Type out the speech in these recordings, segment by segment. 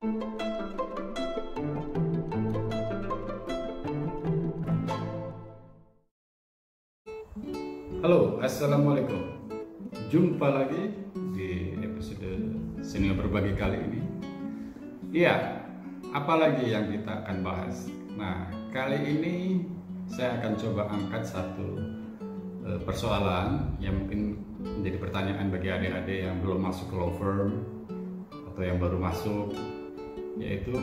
Halo, Assalamualaikum. Jumpa lagi di episode Senior Berbagi kali ini. Iya, apalagi yang kita akan bahas? Nah, kali ini saya akan coba angkat satu uh, persoalan Yang mungkin menjadi pertanyaan bagi adik-adik yang belum masuk ke law firm Atau yang baru masuk Yaitu,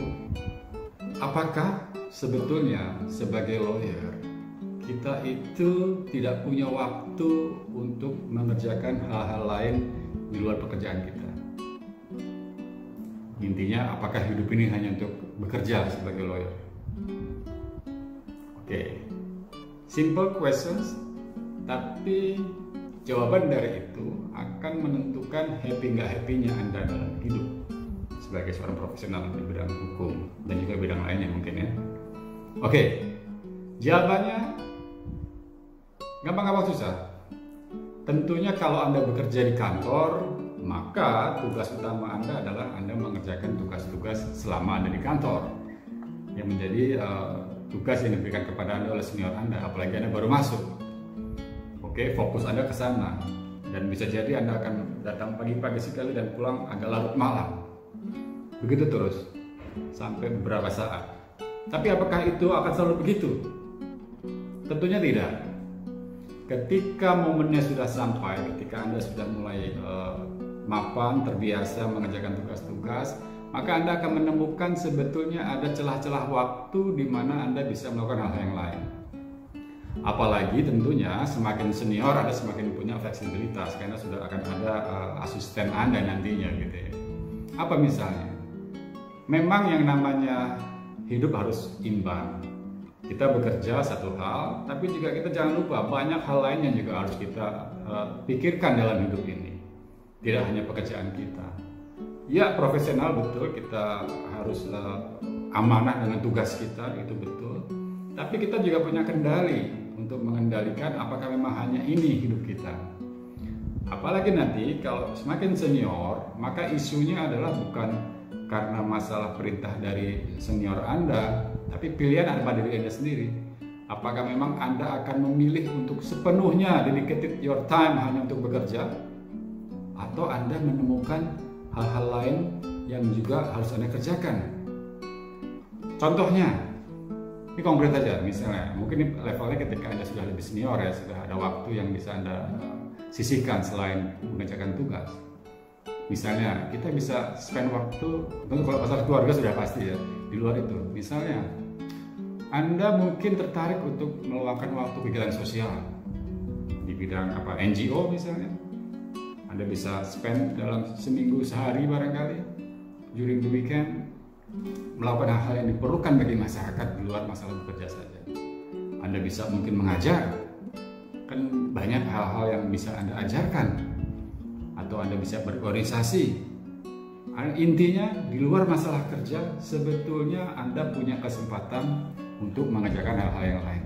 apakah sebetulnya sebagai lawyer kita itu tidak punya waktu untuk mengerjakan hal-hal lain di luar pekerjaan kita. Intinya, apakah hidup ini hanya untuk bekerja sebagai lawyer? Oke, okay. simple questions, tapi jawaban dari itu akan menentukan happy nggak happynya Anda dalam hidup sebagai seorang profesional di bidang hukum dan juga bidang lainnya mungkin ya. Oke, okay. jawabannya Gampang-gampang susah. Tentunya kalau Anda bekerja di kantor, maka tugas utama Anda adalah Anda mengerjakan tugas-tugas selama Anda di kantor. Yang menjadi uh, tugas yang diberikan kepada Anda oleh senior Anda, apalagi Anda baru masuk. Oke, fokus Anda ke sana. Dan bisa jadi Anda akan datang pagi-pagi sekali dan pulang agak larut malam. Begitu terus, sampai beberapa saat. Tapi apakah itu akan selalu begitu? Tentunya tidak ketika momennya sudah sampai, ketika Anda sudah mulai uh, mapan, terbiasa mengerjakan tugas-tugas, maka Anda akan menemukan sebetulnya ada celah-celah waktu di mana Anda bisa melakukan hal-hal yang lain. Apalagi tentunya semakin senior Anda semakin punya fleksibilitas karena sudah akan ada uh, asisten Anda nantinya gitu ya. Apa misalnya? Memang yang namanya hidup harus imbang kita bekerja satu hal, tapi juga kita jangan lupa banyak hal lain yang juga harus kita uh, pikirkan dalam hidup ini. Tidak hanya pekerjaan kita. Ya profesional betul kita harus uh, amanah dengan tugas kita itu betul. Tapi kita juga punya kendali untuk mengendalikan apakah memang hanya ini hidup kita. Apalagi nanti kalau semakin senior, maka isunya adalah bukan karena masalah perintah dari senior Anda, tapi pilihan ada pada diri Anda sendiri. Apakah memang Anda akan memilih untuk sepenuhnya dedicated your time hanya untuk bekerja? Atau Anda menemukan hal-hal lain yang juga harus Anda kerjakan? Contohnya, ini konkret aja misalnya, mungkin levelnya ketika Anda sudah lebih senior ya, sudah ada waktu yang bisa Anda sisihkan selain mengerjakan tugas Misalnya kita bisa spend waktu, kalau pasal keluarga sudah pasti ya, di luar itu. Misalnya Anda mungkin tertarik untuk meluangkan waktu kegiatan sosial di bidang apa NGO misalnya. Anda bisa spend dalam seminggu sehari barangkali during the weekend melakukan hal-hal yang diperlukan bagi masyarakat di luar masalah bekerja saja. Anda bisa mungkin mengajar, kan banyak hal-hal yang bisa Anda ajarkan atau Anda bisa berorganisasi. Intinya di luar masalah kerja sebetulnya Anda punya kesempatan untuk mengerjakan hal-hal yang lain.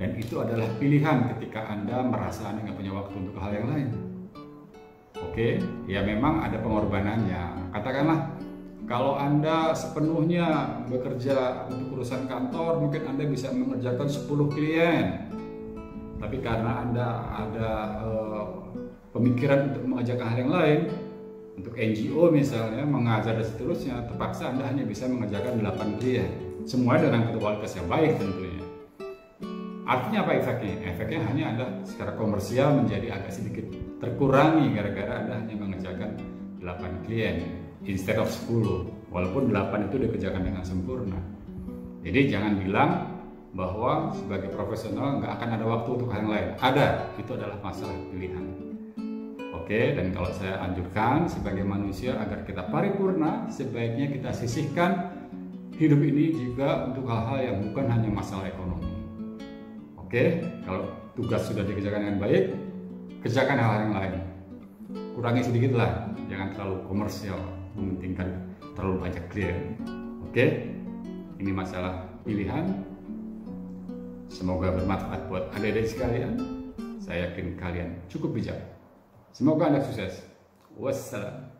Dan itu adalah pilihan ketika Anda merasa Anda nggak punya waktu untuk hal yang lain. Oke, ya memang ada pengorbanannya. Katakanlah kalau Anda sepenuhnya bekerja untuk urusan kantor, mungkin Anda bisa mengerjakan 10 klien. Tapi karena Anda ada uh, pemikiran untuk mengajarkan hal yang lain. Untuk NGO misalnya mengajar dan seterusnya terpaksa Anda hanya bisa mengerjakan 8 klien semua dengan kualitas yang baik tentunya. Artinya apa efeknya? efeknya hanya Anda secara komersial menjadi agak sedikit terkurangi gara-gara Anda hanya mengerjakan 8 klien instead of 10 walaupun 8 itu dikerjakan dengan sempurna. Jadi jangan bilang bahwa sebagai profesional nggak akan ada waktu untuk hal yang lain. Ada, itu adalah masalah pilihan Oke, dan kalau saya anjurkan sebagai manusia agar kita paripurna, sebaiknya kita sisihkan hidup ini juga untuk hal-hal yang bukan hanya masalah ekonomi. Oke, kalau tugas sudah dikerjakan dengan baik, kerjakan hal-hal yang lain. Kurangi sedikit lah, jangan terlalu komersial, mementingkan terlalu banyak klien. Oke, ini masalah pilihan. Semoga bermanfaat buat adik-adik sekalian. Saya yakin kalian cukup bijak. Semoga Anda sukses. Wassalam.